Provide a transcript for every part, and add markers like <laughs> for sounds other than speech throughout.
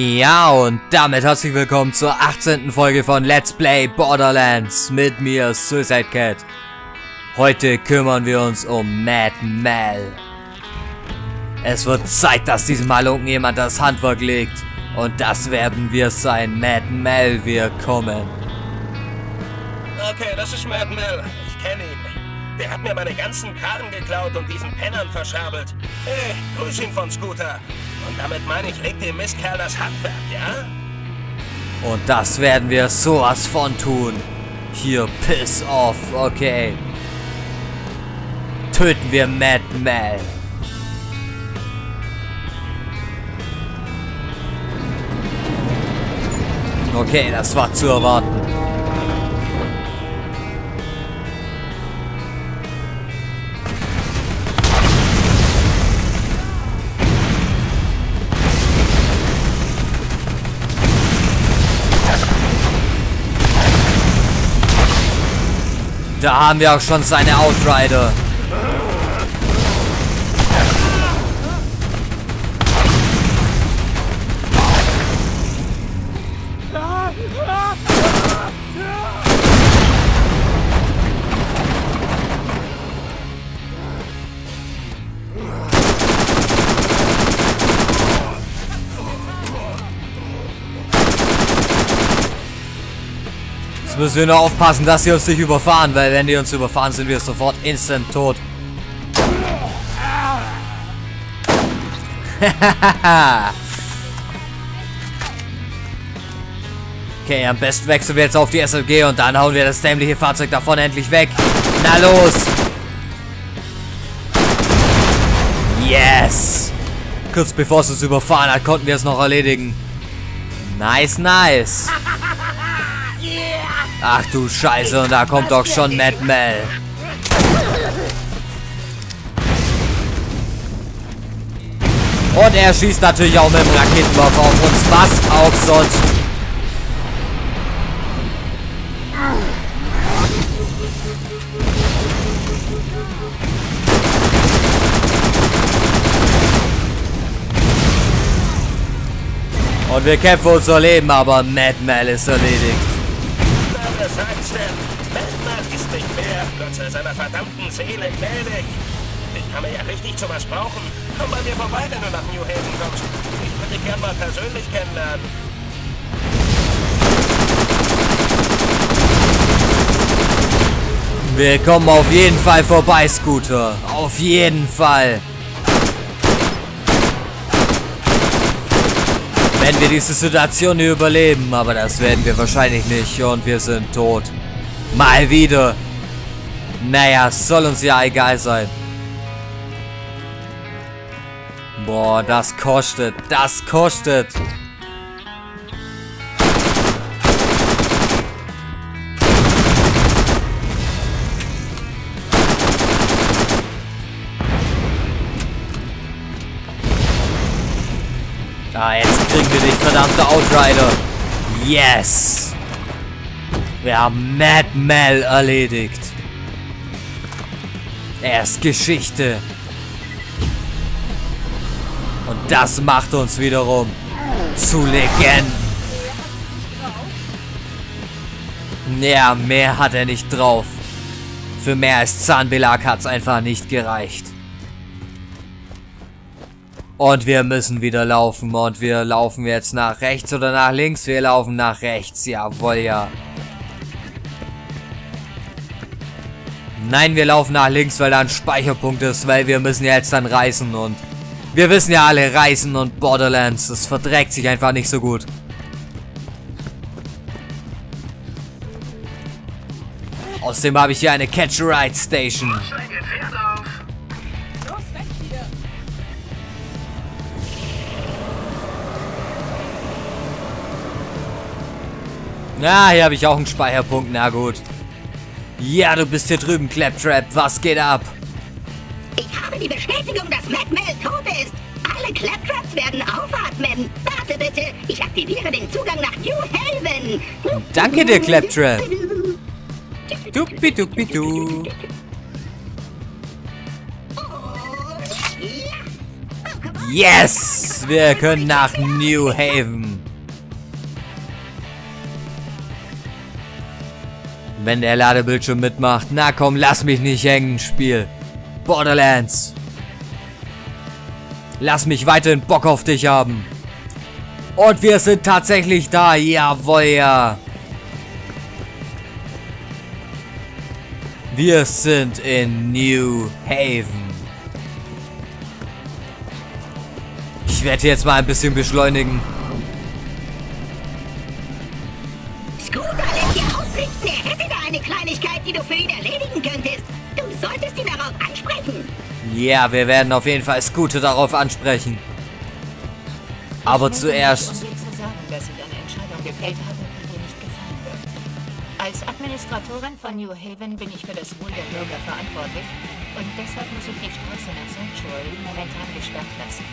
Ja, und damit herzlich willkommen zur 18. Folge von Let's Play Borderlands mit mir, Suicide Cat. Heute kümmern wir uns um Mad Mel. Es wird Zeit, dass diesem Halunken jemand das Handwerk legt. Und das werden wir sein. Mad Mel, wir kommen. Okay, das ist Mad Mel. Ich kenne ihn. Der hat mir meine ganzen Karren geklaut und diesen Pennern verscherbelt. Hey, grüß ihn von Scooter. Und damit meine ich, leg dem Mistkerl das Handwerk, ja? Und das werden wir sowas von tun. Hier, piss off, okay. Töten wir Mad Mel. Okay, das war zu erwarten. Da haben wir auch schon seine Outrider. Müssen wir nur aufpassen, dass sie uns nicht überfahren, weil wenn die uns überfahren, sind wir sofort instant tot. <laughs> okay, am besten wechseln wir jetzt auf die SLG und dann hauen wir das dämliche Fahrzeug davon endlich weg. Na los! Yes! Kurz bevor es uns überfahren hat, konnten wir es noch erledigen. Nice, nice. Ach du Scheiße, und da kommt doch schon Mad Mel. Und er schießt natürlich auch mit dem Raketenwerfer auf uns, was auch sonst. Und wir kämpfen unser Leben, aber Mad Mel ist erledigt. Sagt's denn? Batman ist nicht mehr. Gott sei seiner verdammten Seele gnädig. Ich kann mir ja richtig zu was brauchen. Komm bei mir vorbei, wenn du nach New Haven kommst. Ich würde dich gern mal persönlich kennenlernen. Wir kommen auf jeden Fall vorbei, Scooter. Auf jeden Fall. Wenn wir diese Situation hier überleben, aber das werden wir wahrscheinlich nicht und wir sind tot. Mal wieder. Naja, soll uns ja egal sein. Boah, das kostet. Das kostet. Ah, jetzt kriegen wir dich, verdammte Outrider. Yes. Wir haben Mad Mel erledigt. Er ist Geschichte. Und das macht uns wiederum zu Legenden. Ja, mehr hat er nicht drauf. Für mehr als Zahnbelag hat's einfach nicht gereicht. Und wir müssen wieder laufen. Und wir laufen jetzt nach rechts oder nach links. Wir laufen nach rechts. Jawohl, ja. Nein, wir laufen nach links, weil da ein Speicherpunkt ist. Weil wir müssen ja jetzt dann reisen. Und wir wissen ja alle, Reisen und Borderlands. Das verträgt sich einfach nicht so gut. Außerdem habe ich hier eine Catch-a-Ride Station. Steig ihr Pferd auf. Los, weg hier! Ja, hier habe ich auch einen Speicherpunkt. Na gut. Ja, du bist hier drüben, Claptrap. Was geht ab? Ich habe die Bestätigung, dass Mel tot ist. Alle Claptraps werden aufatmen. Warte bitte, ich aktiviere den Zugang nach New Haven. Danke dir, Claptrap. Duppi duppi du. Yes! Wir können nach New Haven. Wenn der Ladebildschirm mitmacht. Na komm, lass mich nicht hängen, Spiel. Borderlands. Lass mich weiterhin Bock auf dich haben. Und wir sind tatsächlich da. Jawohl, ja. Wir sind in New Haven. Ich werde jetzt mal ein bisschen beschleunigen. Die du für ihn erledigen könntest. Du solltest ihn darauf ansprechen. Ja, wir werden auf jeden Fall Scooter darauf ansprechen. Aber zuerst... mich, um dir zu sagen, dass ich eine Entscheidung gefällt habe, die dir nicht gefallen wird. Als Administratorin von New Haven bin ich für das Wohl der Bürger verantwortlich und deshalb muss ich die Straße nach Sanctuary momentan gesperrt lassen.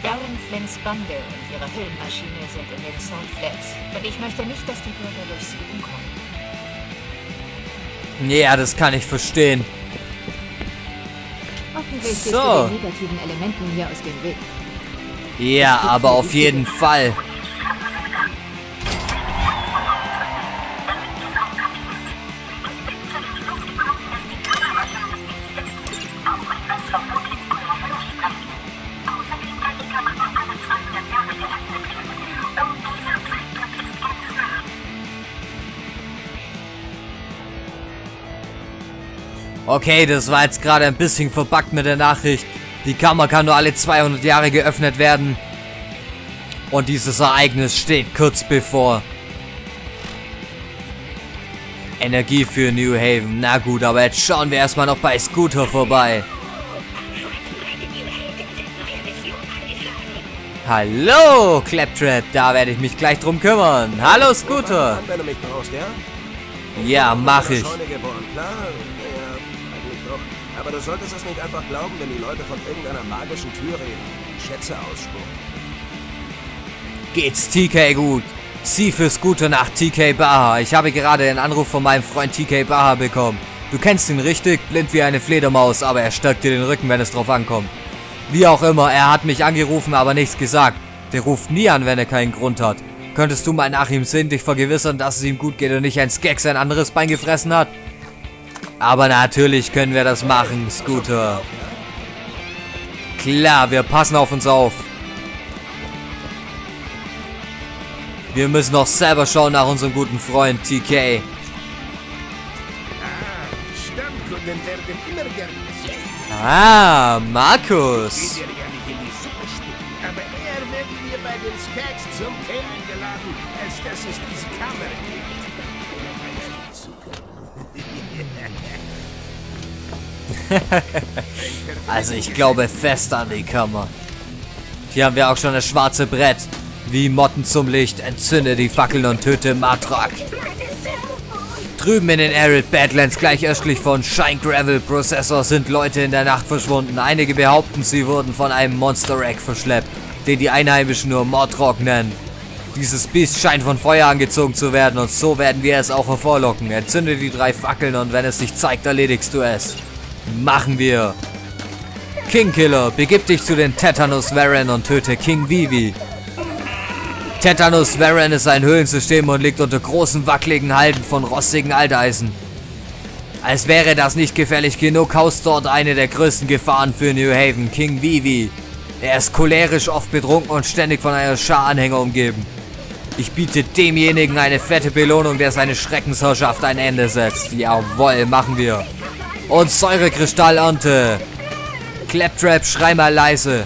Darren Flynn's Bande und ihre Höhlenmaschine sind in den Salt Flats und ich möchte nicht, dass die Bürger durch sie umkommen. Ja, das kann ich verstehen. Hoffentlich So. du den negativen Elementen hier aus dem Weg. Ja, aber auf jeden Fall. Okay, das war jetzt gerade ein bisschen verbuggt mit der Nachricht. Die Kammer kann nur alle 200 Jahre geöffnet werden. Und dieses Ereignis steht kurz bevor. Energie für New Haven. Na gut, aber jetzt schauen wir erstmal noch bei Scooter vorbei. Hallo, Claptrap. Da werde ich mich gleich drum kümmern. Hallo, Scooter. Ja, mach ich. Aber du solltest es nicht einfach glauben, wenn die Leute von irgendeiner magischen Tür reden. Schätze ausspucken. Geht's TK gut? Sie für Scooter nach TK Baha. Ich habe gerade einen Anruf von meinem Freund TK Baha bekommen. Du kennst ihn richtig, blind wie eine Fledermaus, aber er stärkt dir den Rücken, wenn es drauf ankommt. Wie auch immer, er hat mich angerufen, aber nichts gesagt. Der ruft nie an, wenn er keinen Grund hat. Könntest du mal nach ihm sehen, dich vergewissern, dass es ihm gut geht und nicht ein Skek sein anderes Bein gefressen hat? Aber natürlich können wir das machen, Scooter. Klar, wir passen auf uns auf. Wir müssen noch selber schauen nach unserem guten Freund TK. Ah, Markus. Aber eher werden wir bei den Skaggs zum Tee eingeladen, als dass es diese Kammer gibt. <laughs> Also ich glaube fest an die Kammer. Hier haben wir auch schon das schwarze Brett. Wie Motten zum Licht, entzünde die Fackeln und töte Matrak. Drüben in den Arid Badlands, gleich östlich von Shine Gravel Processor, sind Leute in der Nacht verschwunden. Einige behaupten, sie wurden von einem Monster Egg verschleppt, den die Einheimischen nur Mordrock nennen. Dieses Biest scheint von Feuer angezogen zu werden und so werden wir es auch hervorlocken. Entzünde die drei Fackeln und wenn es sich zeigt, erledigst du es. Machen wir. Kingkiller, begib dich zu den Tetanus Varen und töte King Vivi. Tetanus Varen ist ein Höhlensystem und liegt unter großen wackeligen Halden von rostigen Alteisen. Als wäre das nicht gefährlich genug, haust dort eine der größten Gefahren für New Haven, King Vivi. Er ist cholerisch, oft betrunken und ständig von einer Schar Anhänger umgeben. Ich biete demjenigen eine fette Belohnung, der seine Schreckensherrschaft ein Ende setzt. Jawohl, machen wir. Und Säurekristallernte. Claptrap, schrei mal leise.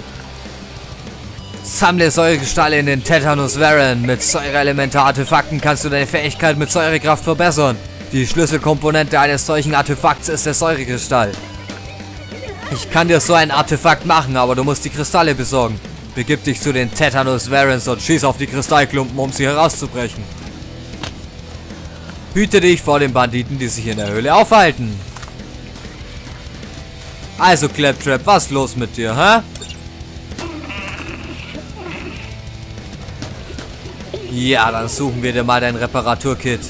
Sammle Säurekristalle in den Tetanus Varen. Mit Säureelementar-Artefakten kannst du deine Fähigkeit mit Säurekraft verbessern. Die Schlüsselkomponente eines solchen Artefakts ist der Säurekristall. Ich kann dir so ein Artefakt machen, aber du musst die Kristalle besorgen. Begib dich zu den Tetanus Varens und schieß auf die Kristallklumpen, um sie herauszubrechen. Hüte dich vor den Banditen, die sich in der Höhle aufhalten. Also, Claptrap, was ist los mit dir, hä? Ja, dann suchen wir dir mal dein Reparaturkit.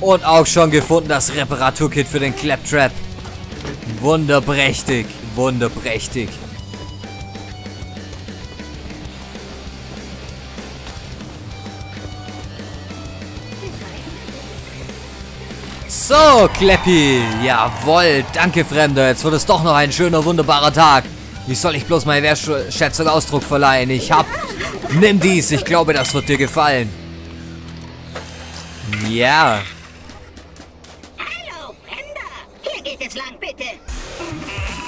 Und auch schon gefunden das Reparaturkit für den Claptrap. Wunderprächtig, wunderprächtig. So, Kleppi. Jawohl. Danke, Fremder. Jetzt wird es doch noch ein schöner, wunderbarer Tag. Wie soll ich bloß meine Wertschätzung Ausdruck verleihen? Ich hab... Nimm dies. Ich glaube, das wird dir gefallen. Ja. Hallo,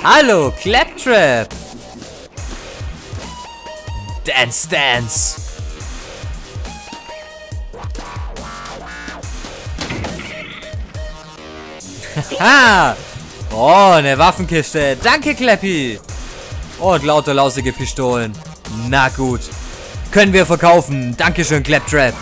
Hallo, Claptrap. Dance, dance. <laughs> Ha! Oh, eine Waffenkiste. Danke, Clappy. Und lauter lausige Pistolen. Na gut. Können wir verkaufen. Dankeschön, Claptrap.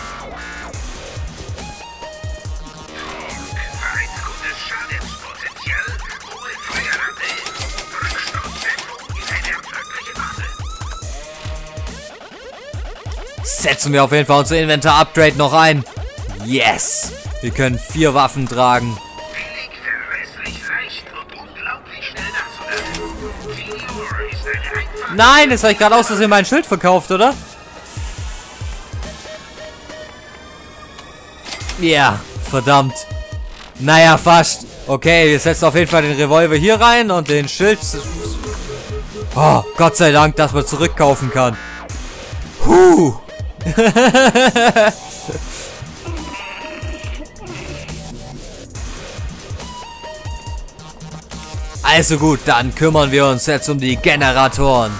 Setzen wir auf jeden Fall unser Inventar-Upgrade noch ein. Yes. Wir können vier Waffen tragen. Nein, jetzt habe ich gerade aus, dass ihr mein Schild verkauft, oder? Ja, verdammt. Naja, fast. Okay, wir setzen auf jeden Fall den Revolver hier rein und den Schild... Oh, Gott sei Dank, dass man zurückkaufen kann. Huh. <laughs> Also gut, dann kümmern wir uns jetzt um die Generatoren.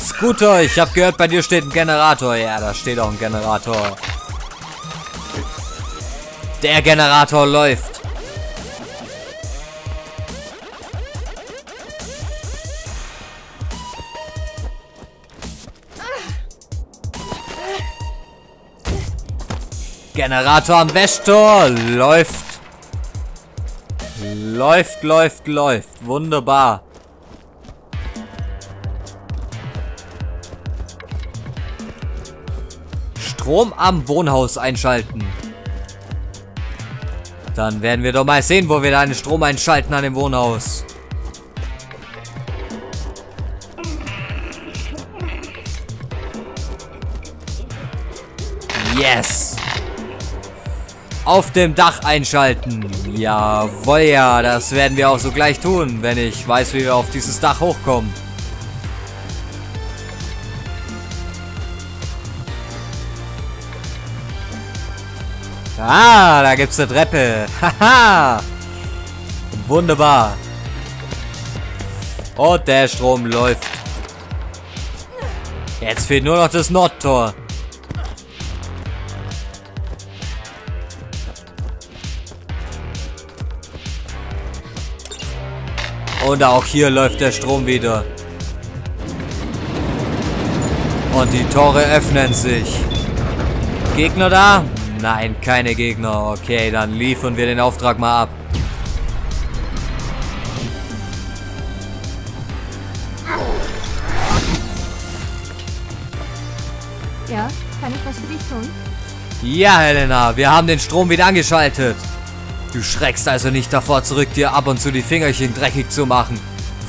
Scooter, ich habe gehört, bei dir steht ein Generator. Ja, da steht auch ein Generator. Der Generator läuft. Generator am Westtor läuft. Läuft, läuft, läuft. Wunderbar. Strom am Wohnhaus einschalten. Dann werden wir doch mal sehen, wo wir da einen Strom einschalten an dem Wohnhaus. Auf dem Dach einschalten. Jawohl, ja. Das werden wir auch so gleich tun, wenn ich weiß, wie wir auf dieses Dach hochkommen. Ah, da gibt's eine Treppe. <laughs> Haha. Wunderbar. Und der Strom läuft. Jetzt fehlt nur noch das Nordtor. Und auch hier läuft der Strom wieder. Und die Tore öffnen sich. Gegner da? Nein, keine Gegner. Okay, dann liefern wir den Auftrag mal ab. Ja, kann ich was für dich tun? Ja, Helena, wir haben den Strom wieder angeschaltet. Du schreckst also nicht davor zurück, dir ab und zu die Fingerchen dreckig zu machen.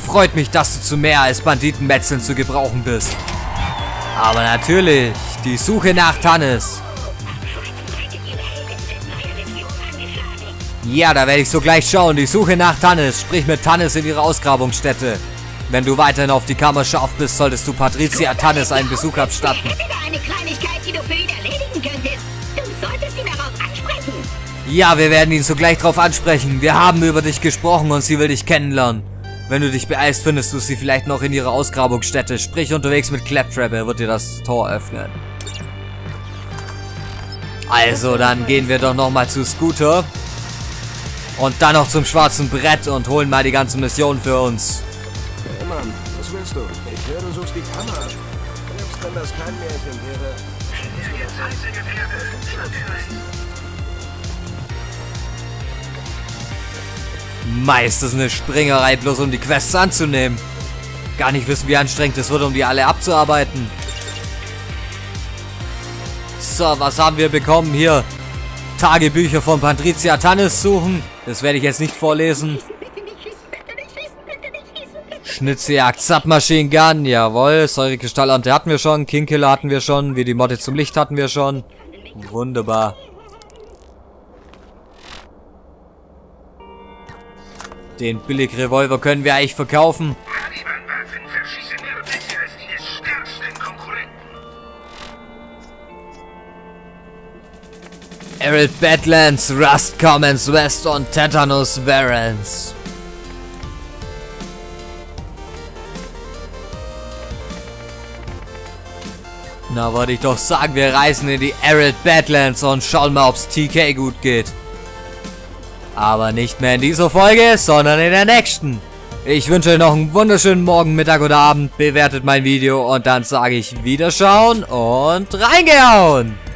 Freut mich, dass du zu mehr als Banditenmetzeln zu gebrauchen bist. Aber natürlich, die Suche nach Tannis. Ja, da werde ich sogleich schauen. Die Suche nach Tannis. Sprich mit Tannis in ihrer Ausgrabungsstätte. Wenn du weiterhin auf die Kammer scharf bist, solltest du Patricia Tannis einen Besuch abstatten. Ich hätte da eine Kleinigkeit, Ja, wir werden ihn sogleich drauf ansprechen. Wir haben über dich gesprochen und sie will dich kennenlernen. Wenn du dich beeilst, findest du sie vielleicht noch in ihrer Ausgrabungsstätte. Sprich unterwegs mit Claptrap, er wird dir das Tor öffnen. Also, dann gehen wir doch nochmal zu Scooter. Und dann noch zum schwarzen Brett und holen mal die ganzen Missionen für uns. Hey Mann, was willst du? Ich höre, du suchst die Kammer. Selbst wenn das kein Märchen wäre. Meist ist eine Springerei bloß um die Quests anzunehmen. Gar nicht wissen, wie anstrengend es wird, um die alle abzuarbeiten. So, was haben wir bekommen hier? Tagebücher von Patricia Tannis suchen. Das werde ich jetzt nicht vorlesen. Schnitzjagd, Submachine Gun, jawohl. Säurekristallante hatten wir schon. Kingkiller hatten wir schon. Wie die Motte zum Licht hatten wir schon. Wunderbar. Den Billig-Revolver können wir eigentlich verkaufen. Arid Badlands, Rust Commons West und Tetanus Varans. Na, wollte ich doch sagen, wir reisen in die Arid Badlands und schauen mal, ob's TK gut geht. Aber nicht mehr in dieser Folge, sondern in der nächsten. Ich wünsche euch noch einen wunderschönen Morgen, Mittag oder Abend. Bewertet mein Video und dann sage ich Wiederschauen und reingehauen!